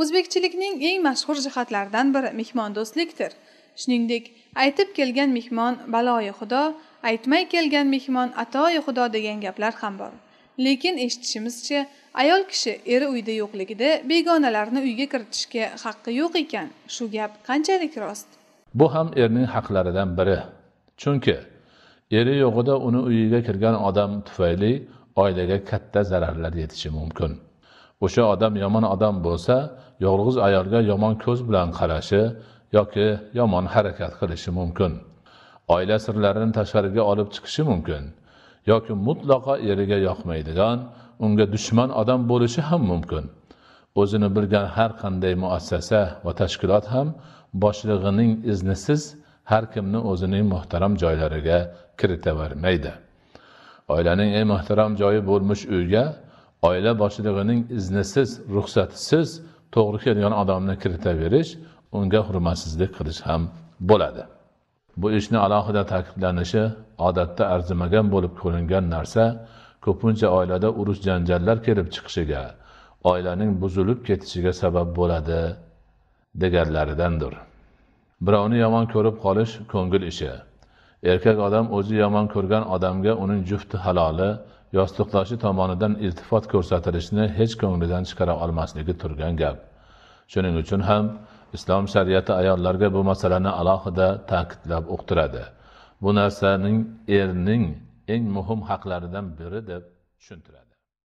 o'zbekchilikning eng mashhur jihatlaridan biri mehmondo'stlikdir shuningdek aytib kelgan mehmon baloyi xudo aytmay kelgan mehmon atoyi xudo degan gaplar ham bor. Lekin eshitishimizcha ayol kishi eri uyda yo'qligida begonalarni uyga kiritishga haqqi yo'q ekan. Shu gap qanchalik rost? Bu ham erning haqlaridan biri. Chunki eri yo'g'ida uni uyiga kirgan odam tufayli oilaga katta zararlar yetishi mumkin. O'sha odam yomon odam bo'lsa yolg'iz ayolga yomon ko'z bilan qarashi yoki yomon harakat qilishi mumkin. Oila sirlarini tashqariga olib chiqishi mumkin yoki mutlaqo eriga yoqmaydigan unga dushman odam bo'lishi ham mumkin. O'zini bilgan har qanday muassasa va tashkilot ham boshlig'ining iznisiz har kimni o'zining muhtaram joylariga kiritavermaydi. Oilaning eng muhtaram joyi bo'lmish uyga oila boshlig'ining iznisiz ruxsatisiz to'g'ri kelgan odamni kiritaverish unga hurmatsizlik qilish ham bo'ladi. Bu ishni alohida ta'kidlanishi odatda arzimagan bo'lib ko'ringan narsa ko'pincha oilada urush janjallar kelib chiqishiga oilaning buzilib ketishiga sabab bo'ladi deganlaridandir. Birovni yomon ko'rib qolish ko'ngil ishi. Erkak odam o'zi yomon ko'rgan odamga uning jufti haloli yostiqdoshi tomonidan iltifot ko'rsatilishini hech ko'nglidan chiqara olmasligi turgan gap. Shuning uchun ham islom shariati ayollarga bu masalani alohida ta'kidlab uqtiradi. Bu narsaning erning eng muhim haqlaridan biri deb tushuntiradi.